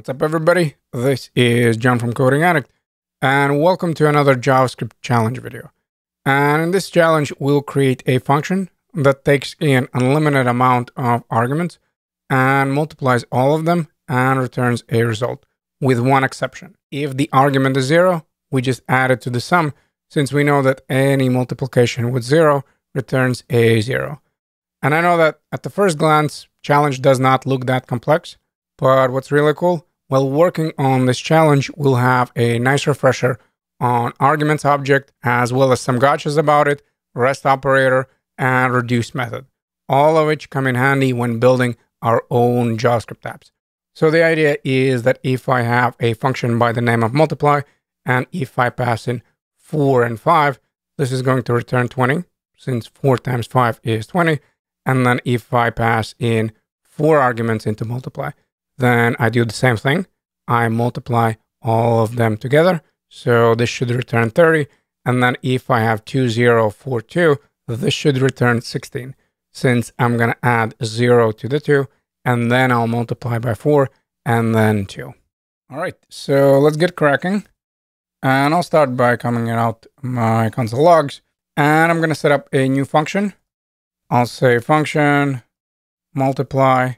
What's up, everybody? This is John from Coding Addict, and welcome to another JavaScript challenge video. And in this challenge, we'll create a function that takes in an unlimited amount of arguments and multiplies all of them and returns a result, with one exception. If the argument is zero, we just add it to the sum, since we know that any multiplication with zero returns a zero. And I know that at the first glance, challenge does not look that complex, but what's really cool, while working on this challenge, we'll have a nice refresher on arguments object, as well as some gotchas about it, rest operator, and reduce method, all of which come in handy when building our own JavaScript apps. So the idea is that if I have a function by the name of multiply, and if I pass in four and five, this is going to return 20, since four times five is 20. And then if I pass in four arguments into multiply, then I do the same thing. I multiply all of them together. So this should return 30. And then if I have 2042, this should return 16, since I'm going to add 0 to the 2, and then I'll multiply by 4, and then 2. All right, so let's get cracking. And I'll start by coming out my console logs. And I'm going to set up a new function. I'll say function multiply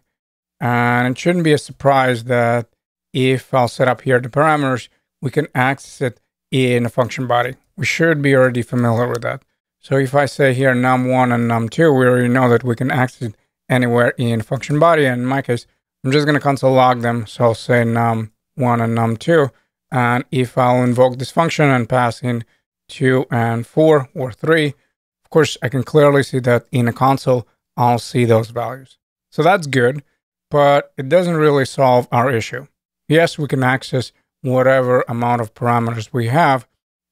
and it shouldn't be a surprise that if I'll set up here the parameters, we can access it in a function body. We should be already familiar with that. So if I say here num1 and num2, we already know that we can access it anywhere in function body. And in my case, I'm just going to console log them. So I'll say num1 and num2. And if I'll invoke this function and pass in 2 and 4 or 3, of course, I can clearly see that in a console, I'll see those values. So that's good but it doesn't really solve our issue. Yes, we can access whatever amount of parameters we have,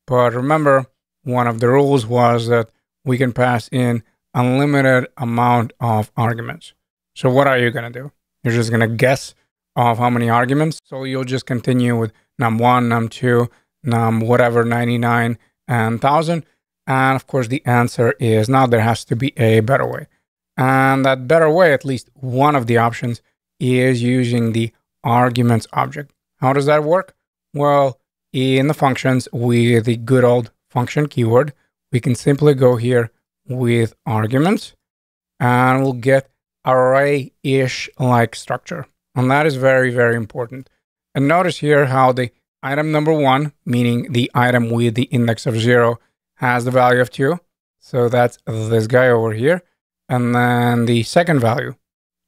but remember, one of the rules was that we can pass in unlimited amount of arguments. So what are you going to do? You're just going to guess of how many arguments. So you'll just continue with num1, num2, num whatever 99 and 1000. And of course, the answer is now there has to be a better way. And that better way, at least one of the options, is using the arguments object. How does that work? Well, in the functions with the good old function keyword, we can simply go here with arguments and we'll get array-ish like structure. And that is very, very important. And notice here how the item number one, meaning the item with the index of zero, has the value of two. So that's this guy over here. And then the second value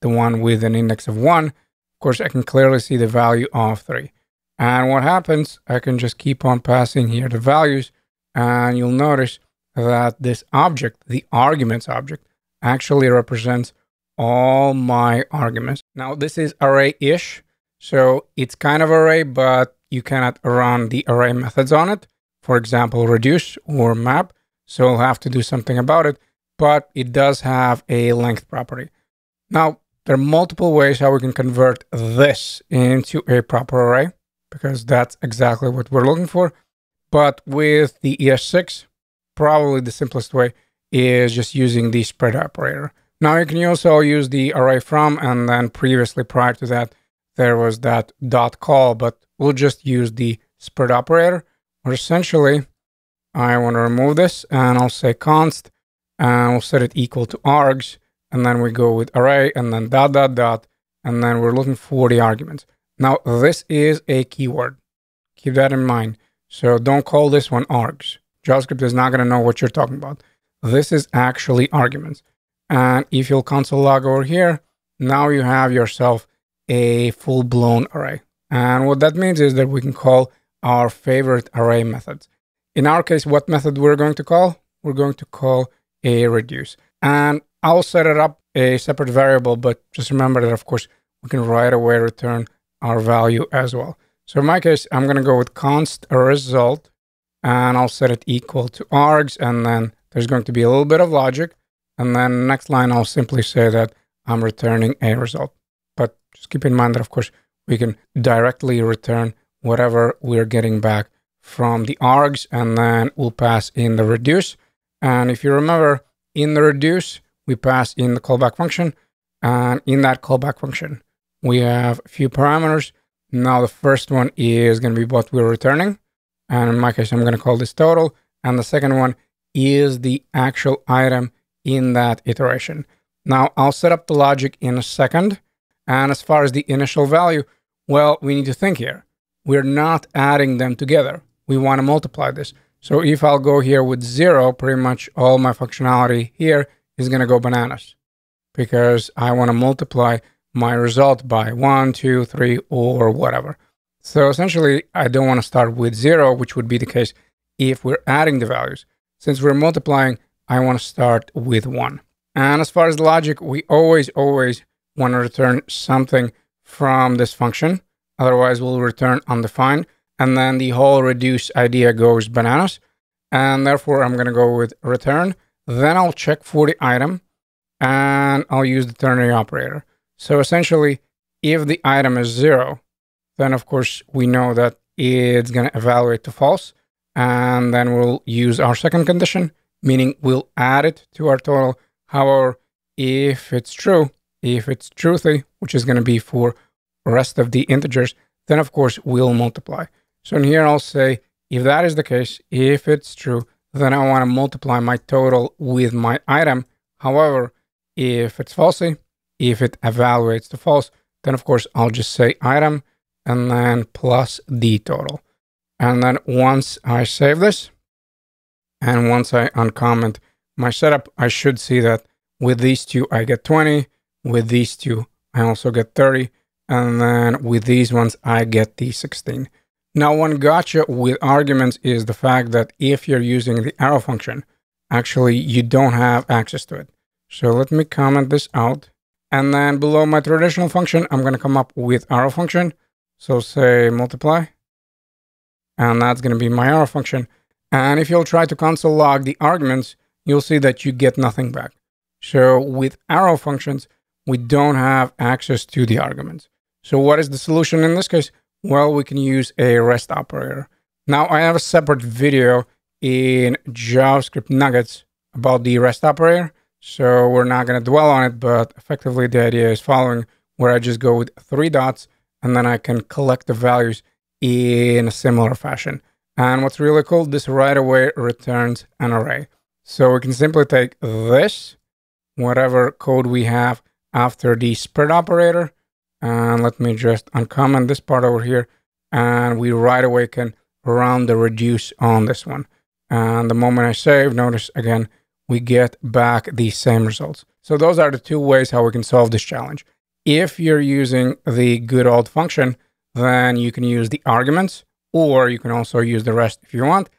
the one with an index of one, of course, I can clearly see the value of three. And what happens, I can just keep on passing here the values, and you'll notice that this object, the arguments object, actually represents all my arguments. Now, this is array-ish, so it's kind of array, but you cannot run the array methods on it. For example, reduce or map. So I'll have to do something about it, but it does have a length property. Now, there are multiple ways how we can convert this into a proper array because that's exactly what we're looking for. But with the ES6, probably the simplest way is just using the spread operator. Now you can also use the array from, and then previously prior to that, there was that dot call, but we'll just use the spread operator. Or essentially, I want to remove this and I'll say const and we'll set it equal to args and then we go with array and then dot dot dot and then we're looking for the arguments. Now this is a keyword. Keep that in mind. So don't call this one args. JavaScript is not going to know what you're talking about. This is actually arguments. And if you'll console log over here, now you have yourself a full blown array. And what that means is that we can call our favorite array methods. In our case, what method we're going to call? We're going to call a reduce. And I'll set it up a separate variable, but just remember that, of course, we can right away return our value as well. So in my case, I'm going to go with const result, and I'll set it equal to args, and then there's going to be a little bit of logic. And then next line, I'll simply say that I'm returning a result. But just keep in mind that, of course, we can directly return whatever we're getting back from the args, and then we'll pass in the reduce. And if you remember, in the reduce, we pass in the callback function. And in that callback function, we have a few parameters. Now the first one is going to be what we're returning. And in my case, I'm going to call this total. And the second one is the actual item in that iteration. Now I'll set up the logic in a second. And as far as the initial value, well, we need to think here. We're not adding them together. We want to multiply this. So if I'll go here with zero, pretty much all my functionality here is going to go bananas because I want to multiply my result by one, two, three, or whatever. So essentially, I don't want to start with zero, which would be the case if we're adding the values. Since we're multiplying, I want to start with one. And as far as logic, we always, always want to return something from this function. Otherwise, we'll return undefined. And then the whole reduce idea goes bananas. And therefore, I'm going to go with return. Then I'll check for the item and I'll use the ternary operator. So essentially, if the item is zero, then of course we know that it's going to evaluate to false. And then we'll use our second condition, meaning we'll add it to our total. However, if it's true, if it's truthy, which is going to be for rest of the integers, then of course we'll multiply. So in here, I'll say, if that is the case, if it's true, then I want to multiply my total with my item. However, if it's falsy, if it evaluates to false, then of course I'll just say item and then plus the total. And then once I save this, and once I uncomment my setup, I should see that with these two, I get 20. With these two, I also get 30. And then with these ones, I get the 16. Now, one gotcha with arguments is the fact that if you're using the arrow function, actually you don't have access to it. So let me comment this out. And then below my traditional function, I'm going to come up with arrow function. So say multiply. And that's going to be my arrow function. And if you'll try to console log the arguments, you'll see that you get nothing back. So with arrow functions, we don't have access to the arguments. So what is the solution in this case? Well, we can use a REST operator. Now I have a separate video in JavaScript nuggets about the REST operator. So we're not going to dwell on it, but effectively the idea is following where I just go with three dots and then I can collect the values in a similar fashion. And what's really cool, this right away returns an array. So we can simply take this, whatever code we have after the spread operator, and let me just uncomment this part over here. And we right away can run the reduce on this one. And the moment I save, notice again, we get back the same results. So those are the two ways how we can solve this challenge. If you're using the good old function, then you can use the arguments, or you can also use the rest if you want.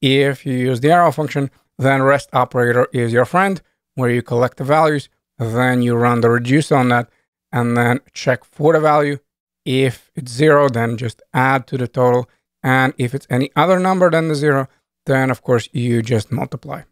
If you use the arrow function, then rest operator is your friend, where you collect the values, then you run the reduce on that, and then check for the value. If it's zero, then just add to the total. And if it's any other number than the zero, then of course you just multiply.